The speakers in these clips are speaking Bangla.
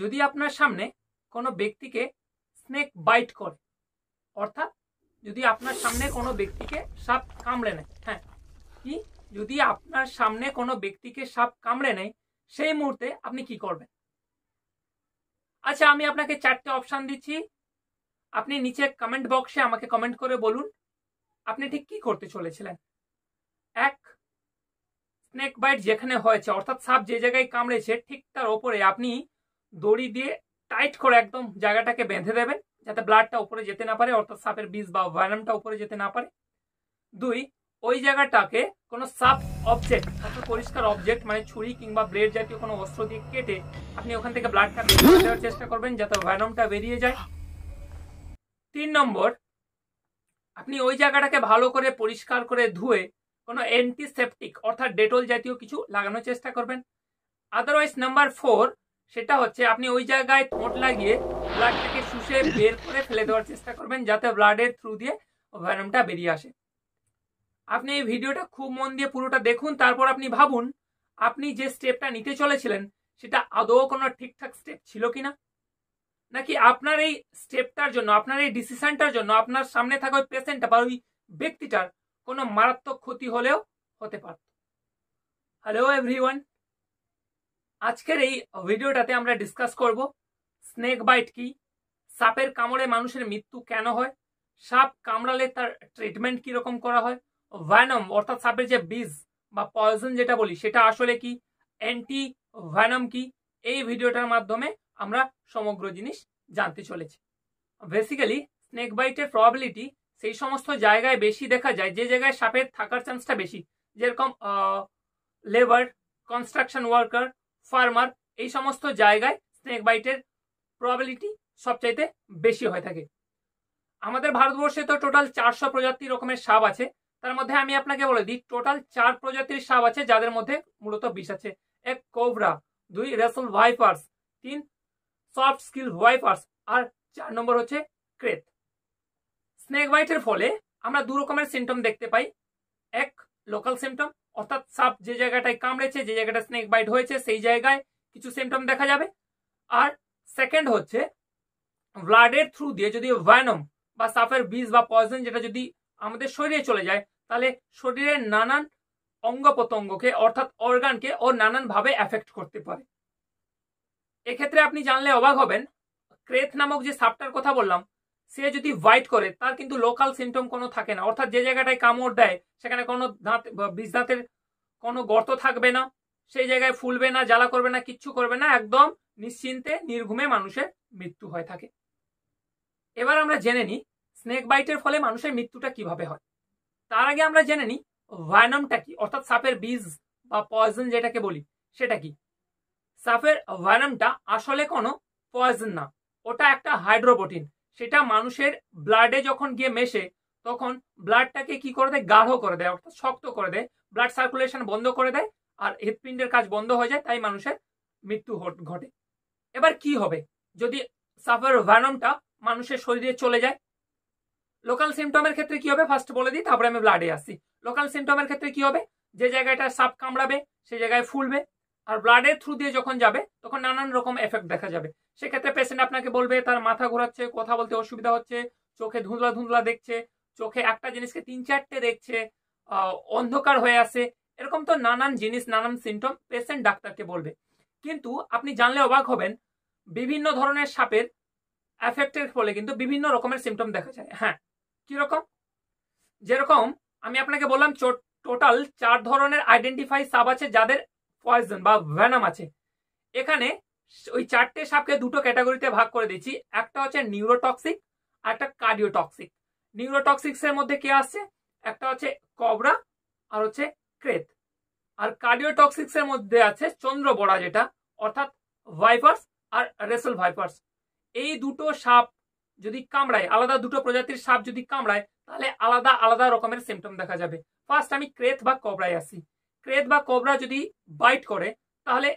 যদি আপনার সামনে কোনো ব্যক্তিকে স্নেক বাইট করে, অর্থাৎ যদি আপনার সামনে কোনো ব্যক্তিকে সাপ কামড়ে নেয় হ্যাঁ কি? যদি আপনার সামনে কোনো ব্যক্তিকে সাপ কামড়ে নেয়, সেই মুহূর্তে আপনি কি করবেন? আচ্ছা আমি আপনাকে চারটে অপশান দিচ্ছি। আপনি নিচে কমেন্ট বক্সে আমাকে কমেন্ট করে বলুন, আপনি ঠিক কি করতে চলেছিলেন? এক স্নেক বাইট যেখানে হয়েছে, অর্থাৎ সাপ যে জায়গায় কামড়েছে, ঠিক তার ওপরে আপনি দড়ি দিয়ে টাইট করে একদম জায়গাটাকে বেঁধে দেবেন, যাতে ব্লাডটা উপরে যেতে না পারে, অর্থাৎ সাপের বিষ বা ভায়ানামটা উপরে যেতে না পারে। দুই, ওই জায়গাটাকে কোনো সাপ অবজেক্ট অর্থাৎ পরিষ্কার অবজেক্ট মানে ছুরি কিংবা ব্লেড জাতীয় কোনো অস্ত্র দিয়ে কেটে আপনি ওখান থেকে ব্লাডটা বের করে দেওয়ার চেষ্টা করবেন, যাতে ভায়ানমটা বেরিয়ে যায়। তিন নম্বর, আপনি ওই জায়গাটাকে ভালো করে পরিষ্কার করে ধুয়ে কোনো অ্যান্টিসেপটিক অর্থাৎ ডেটল জাতীয় কিছু লাগানোর চেষ্টা করবেন। আদারওয়াইজ নাম্বার ফোর সেটা হচ্ছে আপনি ওই জায়গায় ঠোঁট লাগিয়ে ব্লাডটাকে শুষে বের করে ফেলে দেওয়ার চেষ্টা করবেন যাতে ব্লাডের থ্রু দিয়ে ভ্যানমটা বেরিয়ে আসে। আপনি এই ভিডিওটা খুব মন দিয়ে পুরোটা দেখুন, তারপর আপনি ভাবুন, আপনি যে স্টেপটা নিতে চলেছিলেন, সেটা আদৌ কোনো ঠিকঠাক স্টেপ ছিল কি না নাকি আপনার এই স্টেপটার জন্য, আপনার এই ডিসিশনটার জন্য, আপনার সামনে থাকা ওই পেশেন্টটা বা ওই ব্যক্তিটার কোনো মারাত্মক ক্ষতি হলেও হতে পারত। হ্যালো এভরিওয়ান আজকের এই ভিডিওটাতে আমরা ডিসকাস করব স্নেক বাইট কি? সাপের কামড়ে মানুষের মৃত্যু কেন হয়? সাপ কামড়ালে তার ট্রিটমেন্ট কীরকম করা হয়? ভ্যানম অর্থাৎ সাপের যে বীজ বা পয়জন যেটা বলি, সেটা আসলে কি? অ্যান্টি ভ্যানম কি? এই ভিডিওটার মাধ্যমে আমরা সমগ্র জিনিস জানতে চলেছি। বেসিক্যালি স্নেক বাইটের প্রবাবিলিটি সেই সমস্ত জায়গায় বেশি দেখা যায়, যে জায়গায় সাপের থাকার চান্সটা বেশি। যেরকম লেবার কনস্ট্রাকশন ওয়ার্কার ফার্মার এই সমস্ত জায়গায় স্নেক বাইটের প্রবাবিলিটি সবচাইতে বেশি হয়ে থাকে। আমাদের ভারতবর্ষে তো টোটাল চারশো প্রজাতি রকমের সাপ আছে। তার মধ্যে আমি আপনাকে বলে দিই টোটাল চার প্রজাতির সাপ আছে, যাদের মধ্যে মূলত বিষ আছে। এক কোবরা দুই রেসল ভাইপার্স তিন সফট স্কিল ভাইপার্স আর চার নম্বর হচ্ছে ক্রেত স্নেক বাইটের ফলে আমরা দু রকমের সিমটম দেখতে পাই। এক লোকাল সিমটম অর্থাৎ সাপ যে জায়গাটায় কামড়েছে, যে জায়গাটা স্নেক বাইট হয়েছে, সেই জায়গায় কিছু সিমটম দেখা যাবে। আর সেকেন্ড হচ্ছে ব্লাডের থ্রু দিয়ে যদি ভ্যানম বা সাপের বিষ বা পয়জন যেটা যদি আমাদের শরীরে চলে যায়, তাহলে শরীরের নানান অঙ্গ প্রত্যঙ্গকে অর্থাৎ অর্গানকে ও নানানভাবে এফেক্ট করতে পারে। এক্ষেত্রে আপনি জানলে অবাক হবেন, ক্রেথ নামক যে সাপটার কথা বললাম সে যদি হোয়াইট করে, তার কিন্তু লোকাল সিমটম কোনো থাকে না। অর্থাৎ যে জায়গাটায় কামড় দেয়, সেখানে কোনো দাঁত বীজ দাঁতের কোনো গর্ত থাকবে না, সেই জায়গায় ফুলবে না, জ্বালা করবে না, কিচ্ছু করবে না, একদম নিশ্চিন্তে, নির্ঘুমে মানুষের মৃত্যু হয়ে থাকে। এবার আমরা জেনে নিই স্নেক বাইটের ফলে মানুষের মৃত্যুটা কীভাবে হয়? তার আগে আমরা জেনে নিই ভায়নমটা কি? অর্থাৎ সাপের বীজ বা পয়জন যেটাকে বলি, সেটা কি? সাপের ভায়নমটা আসলে কোনো পয়জন না, ওটা একটা হাইড্রোপ্রোটিন সেটা মানুষের ব্লাডে যখন গিয়ে মেশে, তখন ব্লাডটাকে কি করে দেয়? গাঢ় করে দেয়, অর্থাৎ শক্ত করে দেয়। ব্লাড সার্কুলেশন বন্ধ করে দেয় আর হৃৎপিণ্ডের কাজ বন্ধ হয়ে যায়, তাই মানুষের মৃত্যু ঘটে এবার কি হবে? যদি সাফের ভ্যানমটা মানুষের শরীরে চলে যায় লোকাল সিমটমের ক্ষেত্রে কি হবে? ফার্স্ট বলে দিই, তারপরে আমি ব্লাডে আসছি। লোকাল সিমটমের ক্ষেত্রে কি হবে? যে জায়গাটা সাপ কামড়াবে সেই জায়গায় ফুলবে। আর ব্লাডের থ্রু দিয়ে যখন যাবে, তখন নানান রকম এফেক্ট দেখা যাবে। সেক্ষেত্রে পেশেন্ট আপনাকে বলবে, তার মাথা ঘোরাচ্ছে, কথা বলতে অসুবিধা হচ্ছে, চোখে ধুঁধলা ধুঁধলা দেখছে, চোখে একটা জিনিসকে তিন চারটে দেখছে অন্ধকার হয়ে আসে এরকম তো নানান জিনিস, নানান সিমটম পেশেন্ট ডাক্তারকে বলবে। কিন্তু আপনি জানলে অবাক হবেন, বিভিন্ন ধরনের সাপের এফেক্টের ফলে কিন্তু বিভিন্ন রকমের সিমটম দেখা যায়। হ্যাঁ কীরকম যেরকম আমি আপনাকে বললাম টোটাল চার ধরনের আইডেন্টিফাই সাপ আছে যাদের পয়জন বা ভ্যানাম আছে। এখানে ওই চারটে সাপকে দুটো ক্যাটাগরিতে ভাগ করে দিচ্ছি। একটা হচ্ছে নিউরোটক্সিক আর একটা কার্ডিওটক্সিক নিউরোটক্সিক্স এর মধ্যে কে আসছে? একটা হচ্ছে কবরা আর হচ্ছে ক্রেত আর কার্ডিওটক্সিক্স এর মধ্যে আছে চন্দ্রবড়া যেটা, অর্থাৎ ভাইপার্স আর রেসল ভাইপার্স এই দুটো সাপ যদি কামড়ায়, আলাদা দুটো প্রজাতির সাপ যদি কামড়ায়, তাহলে আলাদা আলাদা রকমের সিমটম দেখা যাবে। ফার্স্ট আমি ক্রেত বা কবরায় আসি। ক্রেত বা কবরা যদি বাইট করে, তাহলে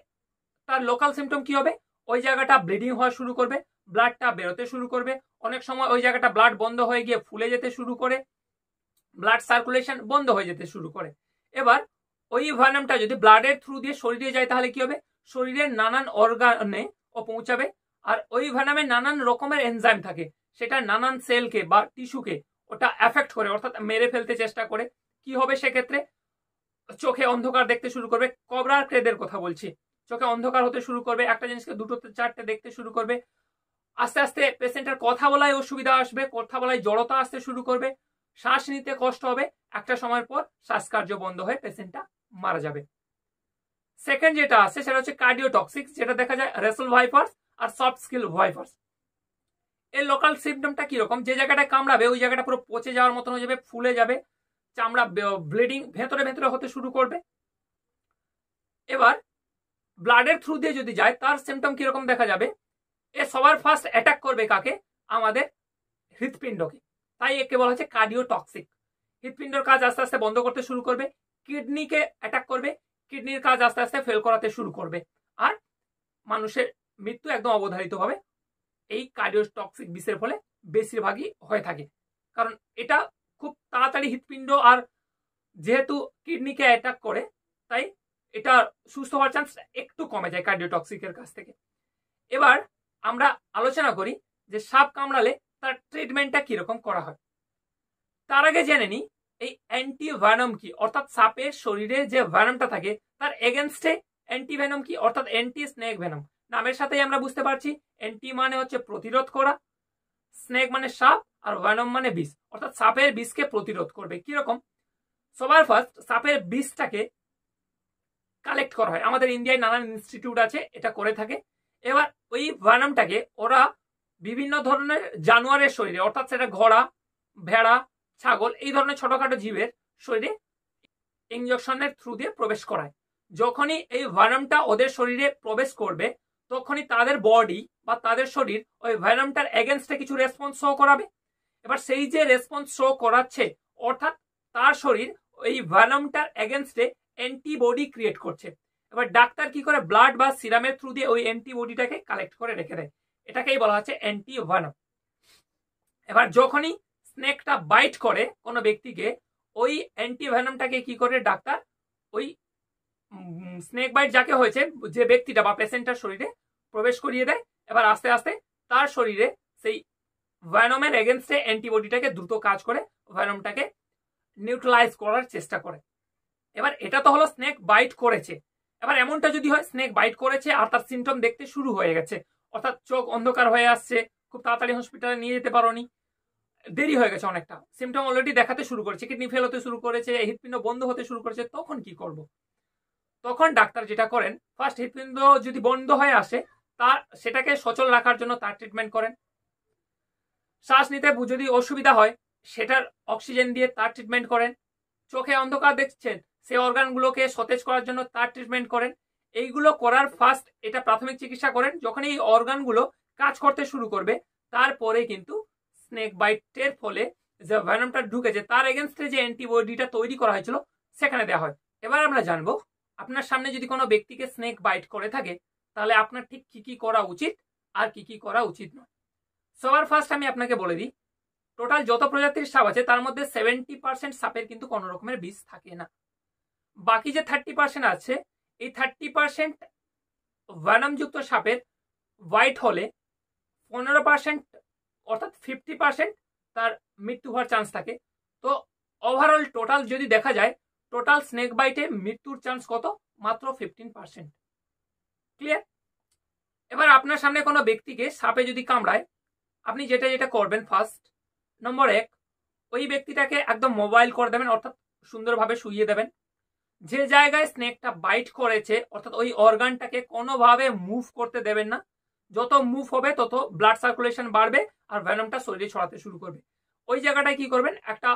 তার লোকাল সিমটম কি হবে? ওই জায়গাটা ব্লিডিং হওয়া শুরু করবে ব্লাডটা বেরোতে শুরু করবে। অনেক সময় ওই জায়গাটা ব্লাড বন্ধ হয়ে গিয়ে ফুলে যেতে শুরু করে ব্লাড সার্কুলেশন বন্ধ হয়ে যেতে শুরু করে। এবার ওই ভ্যানমটা যদি ব্লাডের থ্রু দিয়ে শরীরে যায়, তাহলে কি হবে? শরীরের নানান অর্গানে ও পৌঁছাবে। আর ওই ভ্যানামে নানান রকমের এনজাইম থাকে, সেটা নানান সেলকে বা টিস্যুকে ওটা অ্যাফেক্ট করে, অর্থাৎ মেরে ফেলতে চেষ্টা করে। কি হবে সেক্ষেত্রে? চোখে অন্ধকার দেখতে শুরু করবে। কবরার ক্রেদের কথা বলছি। চোখে অন্ধকার হতে শুরু করবে, একটা জিনিসকে দুটো চারটে দেখতে শুরু করবে। আস্তে আস্তে পেশেন্টের কথা বলায় অসুবিধা আসবে, কথা বলায় জড়তা আসতে শুরু করবে, শ্বাস নিতে কষ্ট হবে, একটা সময়ের পর শ্বাসকার্য বন্ধ হয়ে পেশেন্টটা মারা যাবে। সেকেন্ড যেটা আছে সেটা হচ্ছে কার্ডিওটক্সিক যেটা দেখা যায় রেসল ভাইপার্স আর সফট স্কিল ভাইপার্স। এর লোকাল সিমটমটা কীরকম? যে জায়গাটা কামড়াবে, ওই জায়গাটা পুরো পচে যাওয়ার মতন হয়ে যাবে, ফুলে যাবে, চামড়া ব্লিডিং ভেতরে ভেতরে হতে শুরু করবে। এবার ব্লাডের থ্রু দিয়ে যদি যায়, তার সিমটম কীরকম দেখা যাবে? এ সবার ফার্স্ট অ্যাটাক করবে কাকে? আমাদের হৃৎপিণ্ডকে। তাই একে বলা হচ্ছে কার্ডিওটক্সিক হৃৎপিণ্ডর কাজ আস্তে আস্তে বন্ধ করতে শুরু করবে কিডনিকে অ্যাটাক করবে কিডনির কাজ আস্তে আস্তে ফেল করাতে শুরু করবে। আর মানুষের মৃত্যু একদম অবধারিতভাবে এই কার্ডিওটক্সিক বিষের ফলে বেশিরভাগই হয়ে থাকে। কারণ এটা খুব তাড়াতাড়ি হৃৎপিণ্ড আর যেহেতু কিডনিকে অ্যাটাক করে, তাই এটা সুস্থ হওয়ার চান্স একটু কমে যায় কার্ডিওটক্সিকের কাছ থেকে। এবার আমরা আলোচনা করি যে সাপ কামড়ালে তার ট্রিটমেন্টটা কীরকম করা হয়। তার আগে জেনে নি এই অ্যান্টি ভ্যানম কি? অর্থাৎ সাপের শরীরে যে ভ্যানমটা থাকে, তার এগেনস্টে অ্যান্টি ভ্যানম কি? অর্থাৎ অ্যান্টি স্নেক ভ্যানম নামের সাথেই আমরা বুঝতে পারছি অ্যান্টি মানে হচ্ছে প্রতিরোধ করা। স্নেক মানে সাপ আর ভ্যানম মানে বিষ। অর্থাৎ সাপের বিষকে প্রতিরোধ করবে। কীরকম? সবার ফার্স্ট সাপের বিষটাকে কালেক্ট করা হয়। আমাদের ইন্ডিয়ায় নানান ইনস্টিটিউট আছে, এটা করে থাকে। এবার ওই ভ্যানমটাকে ওরা বিভিন্ন ধরনের জানোয়ারের শরীরে, অর্থাৎ সেটা ঘোড়া, ভেড়া, ছাগল, এই ধরনের ছোটখাটো জীবের শরীরে ইঞ্জেকশনের থ্রু দিয়ে প্রবেশ করায়। যখনই এই ভ্যানমটা ওদের শরীরে প্রবেশ করবে, তখনই তাদের বডি বা তাদের শরীর ওই ভ্যানমটার এগেনস্টে কিছু রেসপন্স শো করাবে। এবার সেই যে রেসপন্স শো করাচ্ছে, অর্থাৎ তার শরীর ওই ভ্যানমটার এগেনস্টে অ্যান্টিবডি ক্রিয়েট করছে। এবার ডাক্তার কি করে ব্লাড বা সিরামের থ্রু দিয়ে ওই অ্যান্টিবডিটাকে কালেক্ট করে রেখে দেয়? এটাকেই বলা হচ্ছে অ্যান্টি ভ্যানম এবার যখনই স্নেকটা বাইট করে কোনো ব্যক্তিকে, ওই অ্যান্টি ভ্যানমটাকে কি করে ডাক্তার? ওই স্নেক বাইট যাকে হয়েছে, যে ব্যক্তিটা বা পেশেন্টটার শরীরে প্রবেশ করিয়ে দেয়, এবার আস্তে আস্তে তার শরীরে সেই ভ্যানমের এগেনস্টে অ্যান্টিবডিটাকে দ্রুত কাজ করে ভ্যানমটাকে নিউট্রালাইজ করার চেষ্টা করে। এবার এটা তো হলো স্নেক বাইট করেছে। এবার এমনটা যদি হয় স্নেক বাইট করেছে আর তার সিমটম দেখতে শুরু হয়ে গেছে। অর্থাৎ চোখ অন্ধকার হয়ে আসছে, খুব তাড়াতাড়ি হসপিটালে নিয়ে যেতে পারোনি। দেরি হয়ে গেছে অনেকটা। সিমটম অলরেডি দেখাতে শুরু করেছে কিডনি ফেল হতে শুরু করেছে, হৃৎপিণ্ড বন্ধ হতে শুরু করেছে, তখন কি করব? তখন ডাক্তার যেটা করেন ফার্স্ট হৃৎপিণ্ড যদি বন্ধ হয়ে আসে, তার, সেটাকে সচল রাখার জন্য তার ট্রিটমেন্ট করেন। শ্বাস নিতে যদি অসুবিধা হয়, সেটার অক্সিজেন দিয়ে তার ট্রিটমেন্ট করেন। চোখে অন্ধকার দেখছেন সেই অর্গানগুলোকে সতেজ করার জন্য তার ট্রিটমেন্ট করেন। এইগুলো করার ফার্স্ট এটা প্রাথমিক চিকিৎসা করেন যখন এই অর্গানগুলো কাজ করতে শুরু করবে, তারপরে কিন্তু স্নেক বাইটের ফলে যে ভ্যানমটা ঢুকেছে তার এগেনস্টে যে অ্যান্টিবডিটা তৈরি করা হয়েছিল, সেখানে দেওয়া হয়। এবার আমরা জানব, আপনার সামনে যদি কোনো ব্যক্তিকে স্নেক বাইট করে থাকে, তাহলে আপনার ঠিক কি কি করা উচিত আর কি কি করা উচিত নয়। সবার ফার্স্ট আমি আপনাকে বলে দিই টোটাল যত প্রজাতির সাপ আছে, তার মধ্যে সেভেন্টি পার্সেন্ট সাপের কিন্তু কোনো রকমের বিষ থাকে না। বাকি যে থার্টি পার্সেন্ট আছে, এই থার্টি পার্সেন্ট ভ্যানামযুক্ত সাপের হোয়াইট হলে পনেরো পার্সেন্ট অর্থাৎ ফিফটি পার্সেন্ট তার মৃত্যু হওয়ার চান্স থাকে। তো ওভারঅল টোটাল যদি দেখা যায় টোটাল স্নেক বাইটে মৃত্যুর চান্স কত? মাত্র ফিফটিন পার্সেন্ট ক্লিয়ার এবার আপনার সামনে কোনো ব্যক্তিকে সাপে যদি কামড়ায়, আপনি যেটা যেটা করবেন ফার্স্ট নম্বর এক, ওই ব্যক্তিটাকে একদম মোবাইল করে দেবেন, অর্থাৎ সুন্দরভাবে শুইয়ে দেবেন। যে জায়গায় স্নেকটা বাইট করেছে, অর্থাৎ ওই অর্গানটাকে কোনোভাবে মুভ করতে দেবেন না। যত মুভ হবে, তত ব্লাড সার্কুলেশন বাড়বে আর ভ্যানমটা শরীরে ছড়াতে শুরু করবে। ওই জায়গাটায় কি করবেন? একটা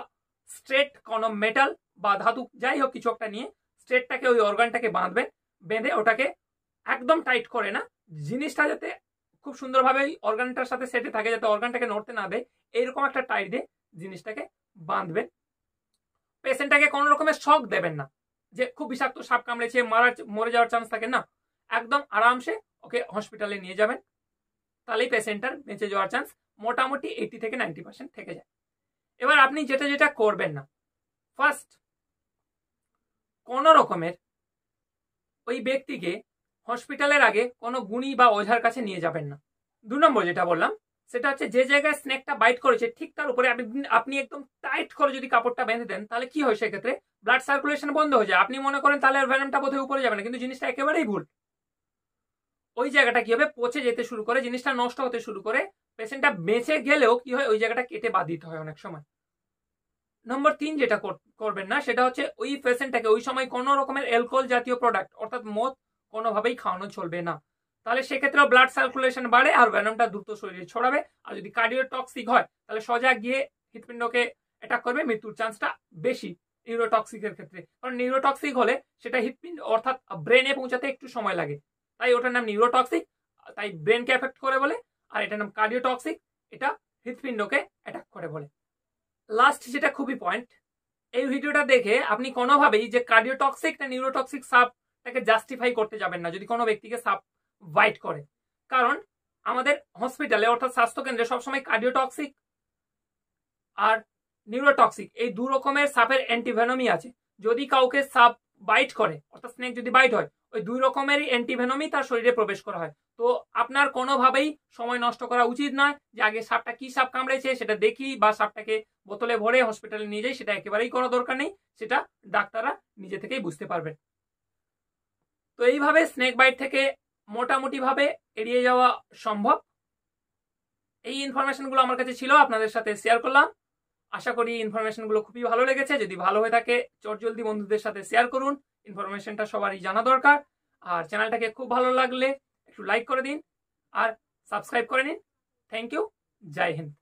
স্ট্রেট কোনো মেটাল বা ধাতু, যাই হোক কিছু একটা নিয়ে স্ট্রেটটাকে ওই অর্গানটাকে বাঁধবেন, বেঁধে ওটাকে একদম টাইট করে না। জিনিসটা যাতে খুব সুন্দরভাবে ওই অর্গানটার সাথে সেটে থাকে, যাতে অর্গানটাকে নড়তে না দেয়, এইরকম একটা টাইট দিয়ে জিনিসটাকে বাঁধবেন। পেশেন্টটাকে কোনো রকমের শখ দেবেন না। যে খুব বিষাক্ত সাপ কামড়েছে মারা মরে যাওয়ার চান্স থাকে না। একদম আরামসে ওকে হসপিটালে নিয়ে যাবেন। তাহলেই পেশেন্টটার বেঁচে যাওয়ার চান্স মোটামুটি এইটি থেকে নাইনটি পার্সেন্ট থেকে যায়। এবার আপনি যেটা যেটা করবেন না ফার্স্ট কোন রকমের ওই ব্যক্তিকে হসপিটালের আগে কোনো গুণী বা ওঝার কাছে নিয়ে যাবেন না। দু নম্বর যেটা বললাম, সেটা হচ্ছে যে জায়গায় স্নেকটা বাইট করেছে, ঠিক তার উপরে আপনি আপনি একদম টাইট করে যদি কাপড়টা বেঁধে দেন, তাহলে কি হয় সেক্ষেত্রে? ব্লাড সার্কুলেশন বন্ধ হয়ে যায়। আপনি মনে করেন তাহলে ভ্যানমটা বোধহয় উপরে যাবে না, কিন্তু জিনিসটা একেবারেই ভুল। ওই জায়গাটা কি হবে? পচে যেতে শুরু করে, জিনিসটা নষ্ট হতে শুরু করে পেশেন্টটা বেঁচে গেলেও কি হয়? ওই জায়গাটা কেটে বাদ দিতে হয় অনেক সময়। নম্বর তিন যেটা করবেন না, সেটা হচ্ছে ওই পেশেন্টটাকে ওই সময় কোনো রকমের অ্যালকোহল জাতীয় প্রোডাক্ট অর্থাৎ মদ, কোনোভাবেই খাওয়ানো চলবে না। তাহলে সেক্ষেত্রেও ব্লাড সার্কুলেশন বাড়ে আর ভ্যানমটা দ্রুত শরীরে ছড়াবে। আর যদি কার্ডিও টক্সিক হয়, তাহলে সজাগ গিয়ে হৃৎপিণ্ডকে অ্যাটাক করবে, মৃত্যুর চান্সটা বেশি। নিউরোটক্সিকের ক্ষেত্রে। কারণ নিউরোটক্সিক হলে সেটা হৃৎপিণ্ড অর্থাৎ ব্রেনে পৌঁছাতে একটু সময় লাগে। তাই ওটার নাম নিউরোটক্সিক তাই ব্রেনকে এফেক্ট করে বলে, আর এটার নাম কার্ডিওটক্সিক এটা হৃৎপিণ্ডকে অ্যাটাক করে বলে। লাস্ট যেটা খুবই পয়েন্ট এই ভিডিওটা দেখে আপনি কোনোভাবেই যে কার্ডিওটক্সিক না নিউরোটক্সিক সাপটাকে জাস্টিফাই করতে যাবেন না, যদি কোনো ব্যক্তিকে সাপ বাইট করে। কারণ আমাদের হসপিটালে অর্থাৎ স্বাস্থ্যকেন্দ্রে সবসময় কার্ডিওটক্সিক আর নিউরোটক্সিক, এই দু রকমের সাপের অ্যান্টিভেনমই আছে। যদি কাউকে সাপ বাইট করে, অর্থাৎ স্নেক যদি বাইট হয়, ওই দুই রকমেরই অ্যান্টিভেনমই তার শরীরে প্রবেশ করা হয়। তো আপনার কোনোভাবেই সময় নষ্ট করা উচিত নয় যে আগে সাপটা কি সাপ কামড়েছে সেটা দেখি বা সাপটাকে বোতলে ভরে হসপিটালে নিয়ে যাই, সেটা একেবারেই করা দরকার নেই, সেটা ডাক্তাররা নিজে থেকেই বুঝতে পারবেন। তো এইভাবে স্নেক বাইট থেকে মোটামুটিভাবে এড়িয়ে যাওয়া সম্ভব। এই ইনফরমেশনগুলো আমার কাছে ছিল, আপনাদের সাথে শেয়ার করলাম। আশা করি ইনফরমেশনগুলো খুবই ভালো লেগেছে। যদি ভালো হয়ে থাকে, চটজলদি বন্ধুদের সাথে শেয়ার করুন। ইনফরমেশনটা সবারই জানা দরকার। আর চ্যানেলটাকে খুব ভালো লাগলে একটু লাইক করে দিন। আর সাবস্ক্রাইব করে নিন। থ্যাংক ইউ জয় হিন্দ।